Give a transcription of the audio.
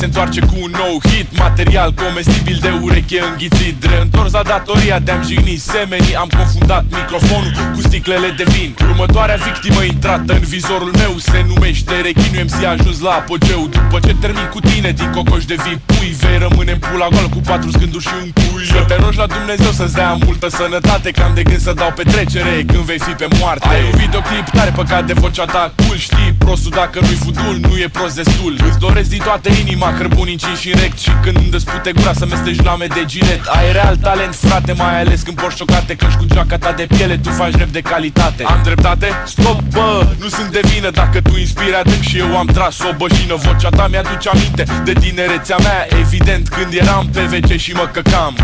se întoarce cu un nou hit. Material comestibil de ureche înghițit. Reîntors la datoria de-am jignit semenii Am confundat microfonul cu sticlele de vin. Următoarea victimă intrată în vizorul meu Se numește Rechinu MC a ajuns la apogeu. După ce termin cu tine din cocoș de vii pui Vei rămâne în pula gol cu patru scânduri și un cui Să te rogi la Dumnezeu să-ți dea multă sănătate Că am de gând să dau petrecere când vei fi pe moarte. Ai un videoclip tare păcat de vocea ta cool Știi prostul dacă nu-i fudul, nu e prost destul. Îți doresc din toată inima cărbuni încinși în rect Și când îmi despute gura să mesteci lame de gilet Ai real talent frate, mai ales când porți șocate Căci cu joaca ta de piele tu faci rap de calitate. Am dreptate? Stop bă, nu sunt de vină Dacă tu inspiri adânc și eu am tras o bășină. Vocea ta mi-aduce aminte de tinerețea mea Evident când eram pe WC și mă căcam